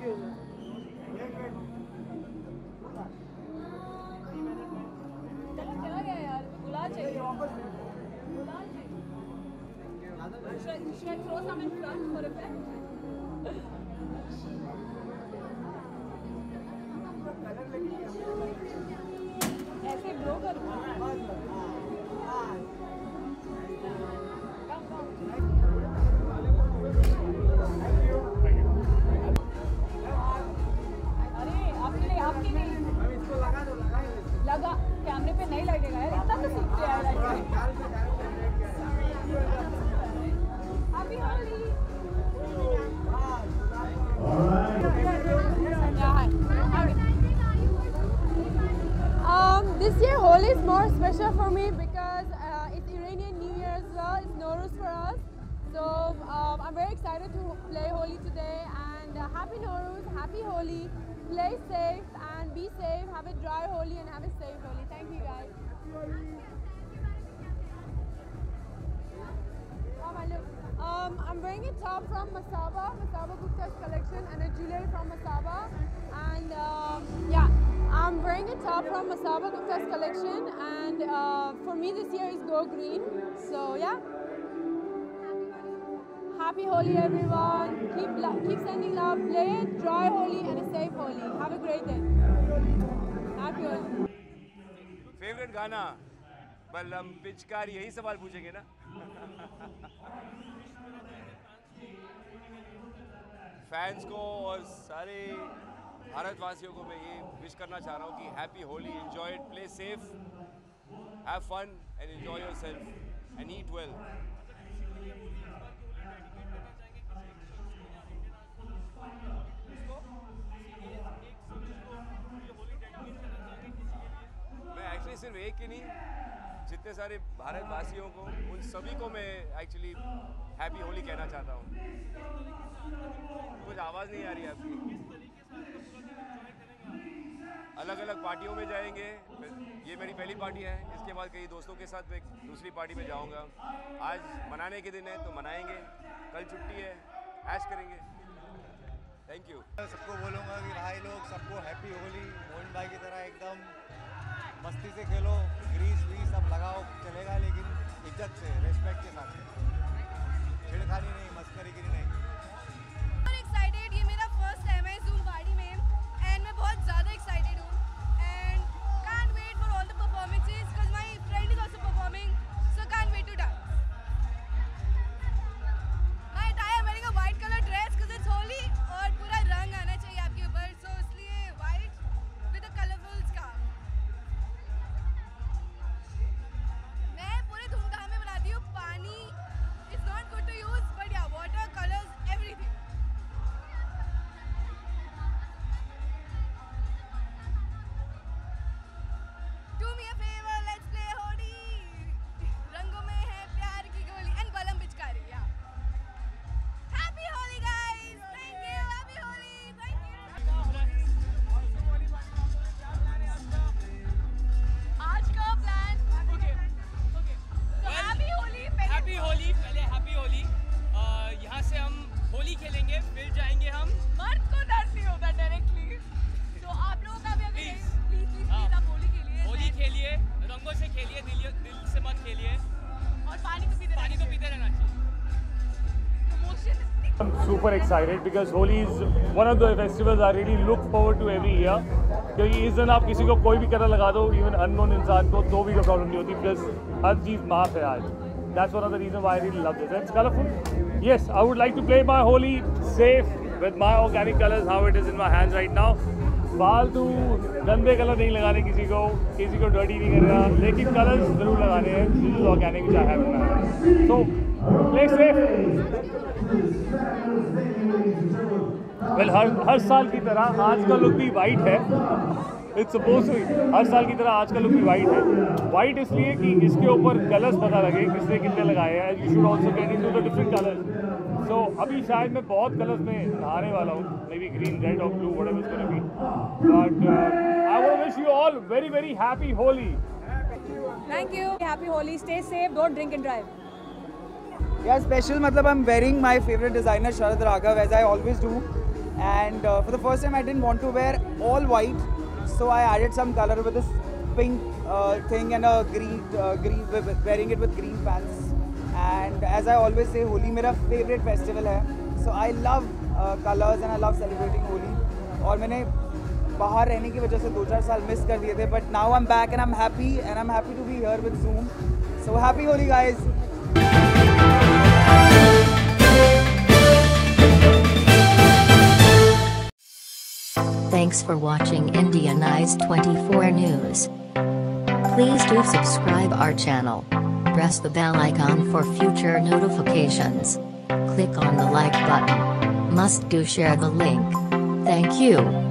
Should, I throw some in front for effect? ऐसे blow करूँ special for me because uh, it's Iranian New Year as well. It's Nowruz for us. So um, I'm very excited to play Holi today and uh, happy Nowruz, happy Holi. Play safe and be safe. Have a dry Holi and have a safe Holi. Thank you guys. Oh. Um, I'm wearing a top from Masaba, Masaba Gupta's collection, and a jewelry from Masaba. And um, yeah, I'm wearing a top from Masaba Gupta's collection, and uh, for me this year is Go Green. So yeah. Happy Holi, everyone. Keep lo- keep sending love. Play a dry Holi and a safe Holi. Have a great day. Happy Holi. Favourite गाना बल्लम पिचकार यही सवाल पूछेंगे ना fans को और सारे भारतवासियों को मैं ये विश करना चाह रहा हूँ कि happy Holi enjoy it play safe have fun and enjoy yourself and eat well मैं एक्चुअली सिर्फ़ एक ही नहीं, जितने सारे भारतवासियों को, उन सभी को मैं एक्चुअली हैप्पी होली कहना चाहता हूँ। कुछ आवाज़ नहीं आ रही आपकी। अलग अलग पार्टियों में जाएँगे। ये मेरी पहली पार्टी है। इसके बाद कई दोस्तों के साथ मैं दूसरी पार्टी में जाऊँगा। आज मनाने के दिन है तो मनाएँगे। कल छुट्टी है, ऐश करेंगे। थैंक यू सबको बोलूँगा कि भाई लोग, सबको हैप्पी होली। मोहन भाई की तरह एकदम मस्ती से खेलो। ग्रीस व्रीस I'm super excited because Holi is one of the festivals I really look forward to every क्योंकि इस दिन आप किसी को कोई भी कदर लगा दो इवन अननोन इंसान को तो भी प्रॉब्लम नहीं होती। प्लस हर चीज़ माफ़ है आज। That's one of the reason why really love this colourful yes I would like to play my Holi safe with my organic colours how it is in my hand right now फालतू गंदे colour नहीं लगाने किसी को किसी को dirty नहीं करना। लेकिन कलर ज़रूर लगाने हैं ऑर्गेनिक चाहे सो प्ले सेफ़ वेल हर हर साल की तरह आज का लुक भी वाइट है इट्स सपोज़ हर साल की तरह आज का लुक भी वाइट है वाइट इसलिए कि इसके ऊपर कलर्स पता लगे, किसने कितने लगाए हैं you should also get in the different colours so अभी शायद मैं बहुत कलर्स में नहाने वाला हूँ मे बी ग्रीन रेड और blue be but I want wish you all very very happy Holi Thank you. Happy Holi. Stay safe. Don't drink and drive. Yeah, special. Matlab, I'm wearing my favorite designer Sharad Raghav as I always do. And uh, for the first time, I didn't want to wear all white, so I added some color with this pink uh, thing and a green, uh, green, wearing it with green pants. And as I always say, Holi मेरा favorite festival है. So I love uh, colors and I love celebrating Holi. और मैंने बाहर रहने की वजह से दो चार साल मिस कर दिए थे but now I am back and I am happy and I am happy to be here with Zoom so happy Holi guys Thanks for watching Indian Eyes 24 News. Please do subscribe our channel. Press the bell icon for future notifications. Click on the like button. Must do share the link. Thank you.